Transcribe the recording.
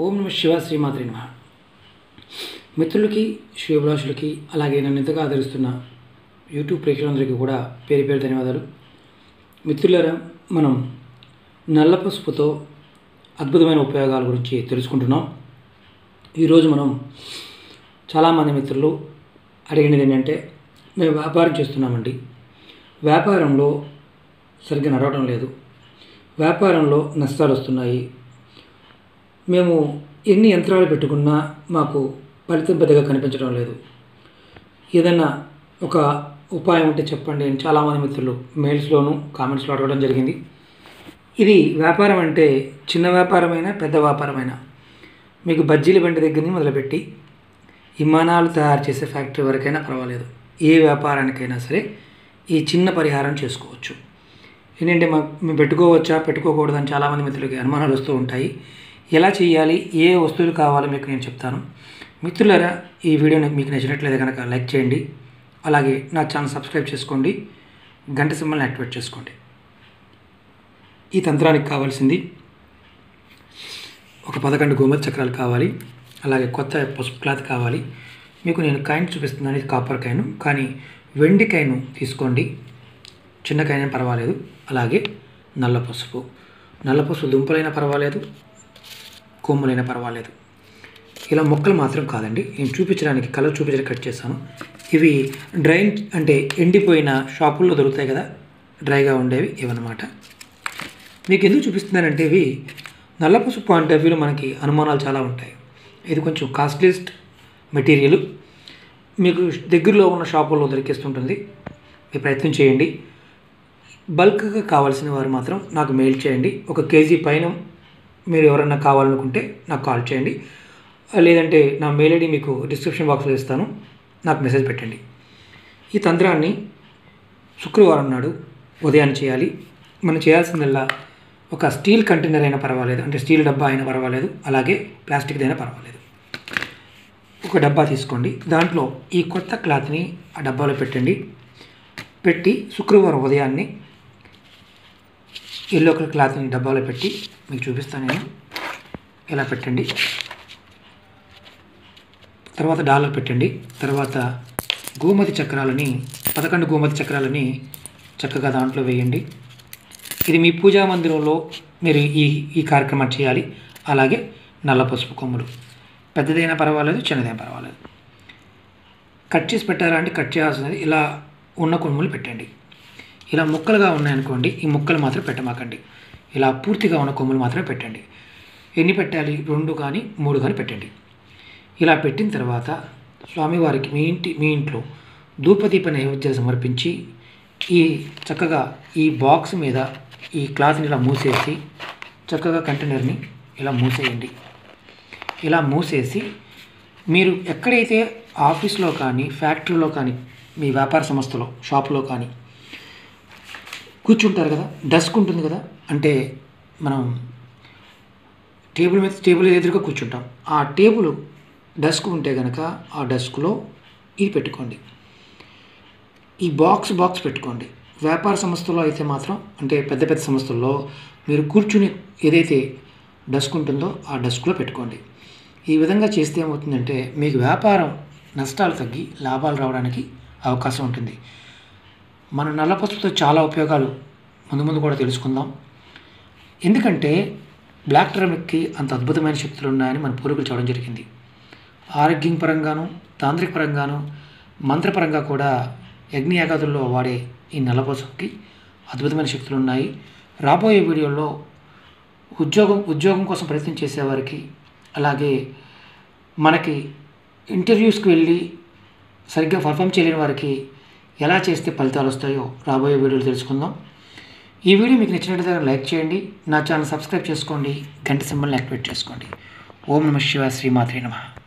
ఓం నమ శివ శ్రీమాత్రి నమ. మిత్రులకి శివభిలాషులకి అలాగే నన్ను ఎంతగా ఆదరిస్తున్న యూట్యూబ్ ప్రేక్షకులందరికీ కూడా పేరు పేరు ధన్యవాదాలు. మిత్రులారా మనం నల్ల పసుపుతో అద్భుతమైన ఉపయోగాల గురించి తెలుసుకుంటున్నాం. ఈరోజు మనం చాలామంది మిత్రులు అడిగినది ఏంటంటే మేము వ్యాపారం చేస్తున్నామండి. వ్యాపారంలో సరిగ్గా నడవడం లేదు. వ్యాపారంలో నష్టాలు వస్తున్నాయి. మేము ఎన్ని యంత్రాలు పెట్టుకున్నా మాకు ఫలితం పెద్దగా కనిపించడం లేదు. ఏదైనా ఒక ఉపాయం ఉంటే చెప్పండి అని చాలామంది మిత్రులు మెయిల్స్లోనూ కామెంట్స్లో అడగడం జరిగింది. ఇది వ్యాపారం అంటే చిన్న వ్యాపారమైనా పెద్ద వ్యాపారమైనా. మీకు బజ్జీల బండి దగ్గర మొదలుపెట్టి విమానాలు తయారు చేసే ఫ్యాక్టరీ వరకైనా పర్వాలేదు. ఏ వ్యాపారానికైనా సరే ఈ చిన్న పరిహారం చేసుకోవచ్చు. ఏంటంటే మా మేము పెట్టుకోవచ్చా పెట్టుకోకూడదు అని చాలామంది మిత్రులకి అనుమానాలు వస్తూ ఉంటాయి. ఎలా చేయాలి ఏ వస్తువులు కావాలో మీకు నేను చెప్తాను. మిత్రులారా ఈ వీడియో మీకు నచ్చినట్లయితే కనుక లైక్ చేయండి. అలాగే నా ఛానల్ సబ్స్క్రైబ్ చేసుకోండి. గంట సింబల్ని యాక్టివేట్ చేసుకోండి. ఈ తంత్రానికి కావాల్సింది ఒక పదకొండు గోమతి చక్రాలు కావాలి. అలాగే కొత్త పసుపు క్లాత్ కావాలి. మీకు నేను కాయిన్ చూపిస్తున్నాను ఇది కాపర్ కాయిన్. కానీ వెండి కాయిన్ తీసుకోండి. చిన్న కాయిన్ పర్వాలేదు. అలాగే నల్ల పసుపు. నల్ల పసుపు దుంపలైనా పర్వాలేదు. కొమ్ములైనా పర్వాలేదు. ఇలా మొక్కలు మాత్రం కాదండి. నేను చూపించడానికి కలర్ చూపించడానికి కట్ చేశాను. ఇవి డ్రై అంటే ఎండిపోయిన షాపుల్లో దొరుకుతాయి కదా? డ్రైగా ఉండేవి ఇవన్నమాట. మీకు ఎందుకు చూపిస్తున్నానంటే ఇవి నల్ల పసుపు పాయింట్ ఆఫ్ వ్యూలో మనకి అనుమానాలు చాలా ఉంటాయి. ఇది కొంచెం కాస్ట్లీస్ట్ మెటీరియల్ మీకు దగ్గరలో ఉన్న షాపుల్లో దొరికిస్తుంటుంది. మీరు ప్రయత్నం చేయండి. బల్క్గా కావాల్సిన వారు మాత్రం నాకు మెయిల్ చేయండి. ఒక కేజీ పైన మీరు ఎవరన్నా కావాలనుకుంటే నాకు కాల్ చేయండి. లేదంటే నా మెయిల్ ఐడి మీకు డిస్క్రిప్షన్ బాక్స్లో ఇస్తాను. నాకు మెసేజ్ పెట్టండి. ఈ తంత్రాన్ని శుక్రవారం నాడు ఉదయాన్నే చేయాలి. మనం చేయాల్సిందల్లా ఒక స్టీల్ కంటైనర్ అయినా పర్వాలేదు. అంటే స్టీల్ డబ్బా అయినా పర్వాలేదు. అలాగే ప్లాస్టిక్దైనా అయినా పర్వాలేదు. ఒక డబ్బా తీసుకోండి. దాంట్లో ఈ కొత్త క్లాత్ని ఆ డబ్బాలో పెట్టండి. పెట్టి శుక్రవారం ఉదయాన్నే ఎల్లో కలర్ క్లాత్ని డబ్బాలో పెట్టి మీకు చూపిస్తాను నేను. ఇలా పెట్టండి. తర్వాత డాలర్ పెట్టండి. తర్వాత గోమతి చక్రాలని పదకొండు గోమతి చక్రాలని చక్కగా దాంట్లో వేయండి. ఇది మీ పూజా మందిరంలో మీరు ఈ ఈ కార్యక్రమం చేయాలి. అలాగే నల్ల పసుపు కొమ్ములు. పెద్దదైనా పర్వాలేదు చిన్నదైనా పర్వాలేదు. కట్ చేసి పెట్టారా అంటే కట్ చేయాల్సినది. ఇలా ఉన్న కొమ్ములు పెట్టండి. ఇలా ముక్కలుగా ఉన్నాయనుకోండి ఈ ముక్కలు మాత్రం పెట్టమాకండి. ఇలా పూర్తిగా ఉన్న కొమ్ములు మాత్రమే పెట్టండి. ఎన్ని పెట్టాలి? రెండు కానీ మూడు కానీ పెట్టండి. ఇలా పెట్టిన తర్వాత స్వామివారికి మీ ఇంటి మీ ఇంట్లో ధూపదీప నైవేద్యాలు సమర్పించి ఈ చక్కగా ఈ బాక్స్ మీద ఈ క్లాత్ని ఇలా మూసేసి చక్కగా కంటైనర్ని ఇలా మూసేయండి. ఇలా మూసేసి మీరు ఎక్కడైతే ఆఫీస్లో కానీ ఫ్యాక్టరీలో కానీ మీ వ్యాపార సంస్థలో షాపులో కానీ కూర్చుంటారు కదా డస్క్ ఉంటుంది కదా అంటే మనం టేబుల్ మీద టేబుల్ ఎదురుగా కూర్చుంటాం. ఆ టేబుల్ డస్క్ ఉంటే కనుక ఆ డస్క్లో ఇది పెట్టుకోండి. ఈ బాక్స్ బాక్స్ పెట్టుకోండి. వ్యాపార సంస్థలో అయితే మాత్రం అంటే పెద్ద పెద్ద సంస్థల్లో మీరు కూర్చుని ఏదైతే డస్క్ ఉంటుందో ఆ డస్క్లో పెట్టుకోండి. ఈ విధంగా చేస్తే ఏమవుతుందంటే మీకు వ్యాపారం నష్టాలు తగ్గి లాభాలు రావడానికి అవకాశం ఉంటుంది. మన నల్ల పసుపుతో చాలా ఉపయోగాలు ముందు ముందు కూడా తెలుసుకుందాం. ఎందుకంటే బ్లాక్ టర్మిక్కి అంత అద్భుతమైన శక్తులు ఉన్నాయని మన పూర్వీకులు చూడడం జరిగింది. ఆరోగ్యం పరంగాను తాంత్రిక పరంగాను మంత్రపరంగా కూడా యజ్ఞయాగాదుల్లో వాడే ఈ నల్లపసుపుకి అద్భుతమైన శక్తులు ఉన్నాయి. రాబోయే వీడియోలో ఉద్యోగం ఉద్యోగం కోసం ప్రయత్నం చేసేవారికి అలాగే మనకి ఇంటర్వ్యూస్కి వెళ్ళి సరిగ్గా పర్ఫామ్ చేయలేని వారికి ఎలా చేస్తే ఫలితాలు వస్తాయో రాబోయే వీడియోలు తెలుసుకుందాం. ఈ వీడియో మీకు నచ్చినట్లయితే లైక్ చేయండి. నా ఛానల్ సబ్స్క్రైబ్ చేసుకోండి. గంట సింబల్ని యాక్టివేట్ చేసుకోండి. ఓం నమ శివ శ్రీమాత్రి నమ.